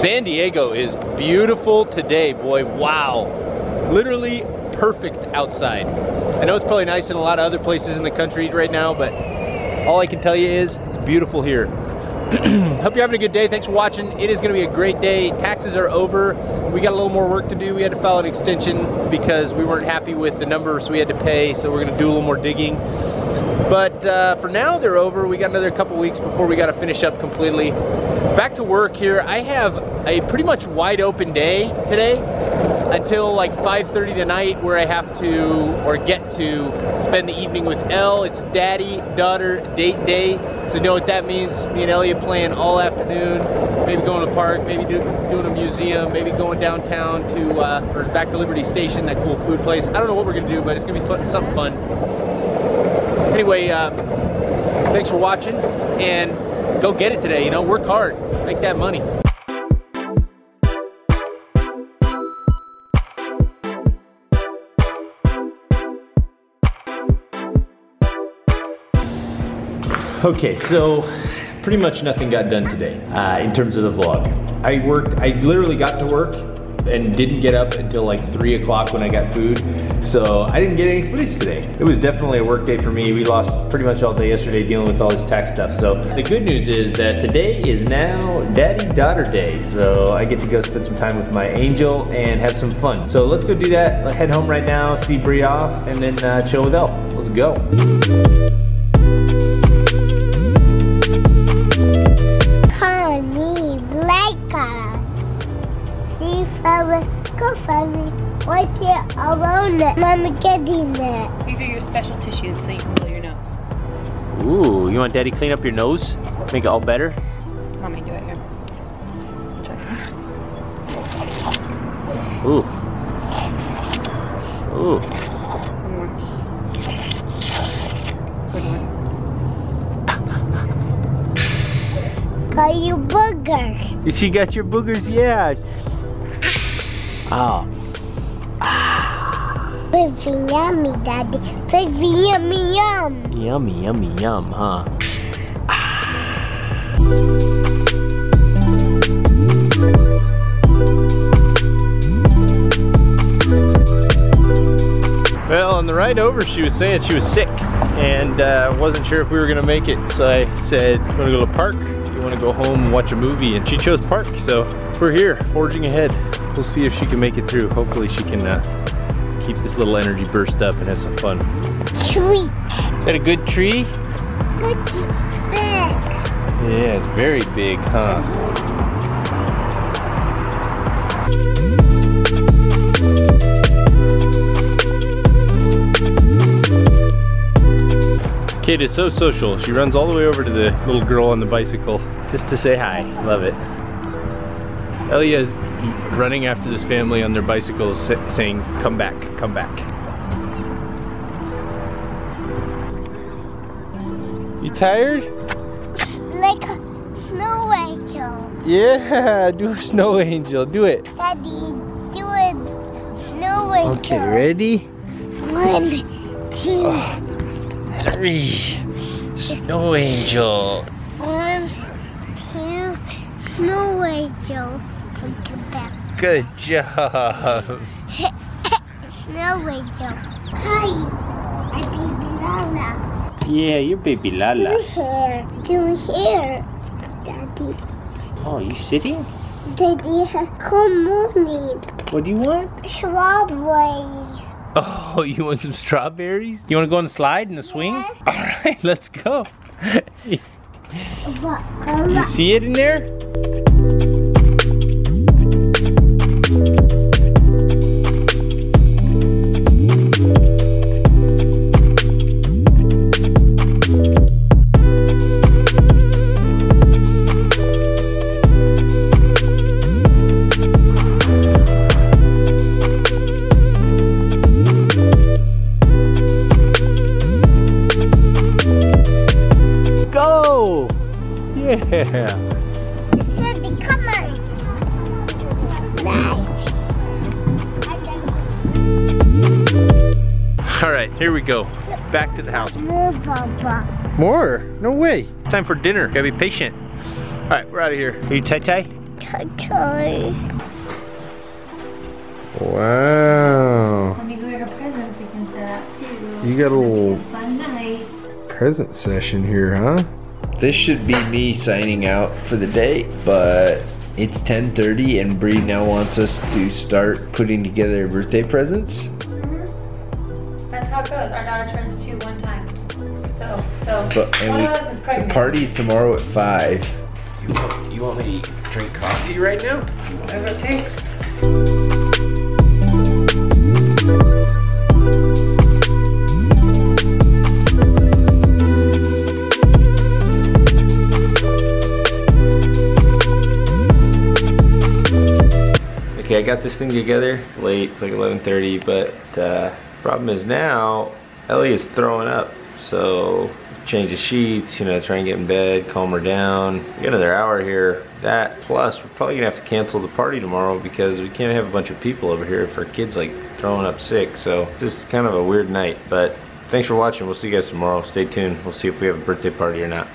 San Diego is beautiful today, boy. Wow. Literally perfect outside. I know it's probably nice in a lot of other places in the country right now, but all I can tell you is it's beautiful here. Hope you're having a good day. Thanks for watching. It is going to be a great day. Taxes are over. We got a little more work to do. We had to file an extension because we weren't happy with the numbers we had to pay, so we're going to do a little more digging. But uh, for now, they're over. We got another couple weeks before we got to finish up completely. Back to work here. I have a pretty much wide open day today until like 5.30 tonight where I have to or get to spend the evening with Elle. It's daddy, daughter, date day. So you know what that means. Me and Elliot playing all afternoon, maybe going to the park, maybe do, doing a museum, maybe going downtown to, uh, or back to Liberty Station, that cool food place. I don't know what we're gonna do, but it's gonna be something fun. Anyway, uh, thanks for watching and go get it today, you know, work hard, make that money. Okay, so pretty much nothing got done today uh, in terms of the vlog. I worked, I literally got to work and didn't get up until like three o'clock when I got food. So I didn't get any footage today. It was definitely a work day for me. We lost pretty much all day yesterday dealing with all this tax stuff. So the good news is that today is now daddy-daughter day. So I get to go spend some time with my angel and have some fun. So let's go do that. Head home right now, see Bri off, and then uh, chill with Elle. Let's go. See, Ferry, go, Ferry. Right here around it. Mama getting it. These are your special tissues so you can blow your nose. Ooh, you want daddy clean up your nose? Make it all better? Want me do it here? Ooh. Ooh. One more. Good one. Got you boogers. She got your boogers, yeah. Oh. Very yummy, Daddy. Very yummy, yum. Yummy, yummy, yum, huh? Well, on the ride over, she was saying she was sick and uh, wasn't sure if we were gonna make it. So I said, "Want to go to the park? Do you want to go home and watch a movie?" And she chose park. So we're here, forging ahead. We'll see if she can make it through. Hopefully, she can uh, keep this little energy burst up and have some fun. Sweet. Is that a good tree? Good big. Yeah, it's very big, huh? This kid is so social. She runs all the way over to the little girl on the bicycle just to say hi. Love it. Elia is running after this family on their bicycles saying, come back, come back. You tired? Like a snow angel. Yeah, do a snow angel. Do it. Daddy, do it. Snow angel. Okay, ready? One, two, Three. Snow angel. one, two, snow angel. Come back. Good job. Snow angel. Hi, I'm baby Lala. Yeah, you're baby Do here. Do here. Daddy. Oh, you sitting? Daddy, come morning. What do you want? Strawberries. Oh, you want some strawberries? You want to go on the slide and the swing? Yes. All right, let's go. You see it in there? Yeah. Come on. All right, here we go. Back to the house. More, Papa. More? No way. Time for dinner. Gotta be patient. All right, we're out of here. Are you tie tie? toy. Wow. When we go get our presents, we can set up too. You got a little present session here, huh? This should be me signing out for the day, but it's 10:30 and Bri now wants us to start putting together birthday presents. Mm-hmm. That's how it goes. Our daughter turns two one time. So, so But and one we of us is the pregnant. party's tomorrow at five. You want, you want me to drink coffee right now? Whatever it takes. Okay, I got this thing together late. It's like 11:30, but uh, problem is now Ellie is throwing up. So change the sheets, you know, try and get in bed, calm her down. We got another hour here. That plus we're probably gonna have to cancel the party tomorrow because we can't have a bunch of people over here if our kids like throwing up sick. So this is kind of a weird night. But thanks for watching. We'll see you guys tomorrow. Stay tuned. We'll see if we have a birthday party or not.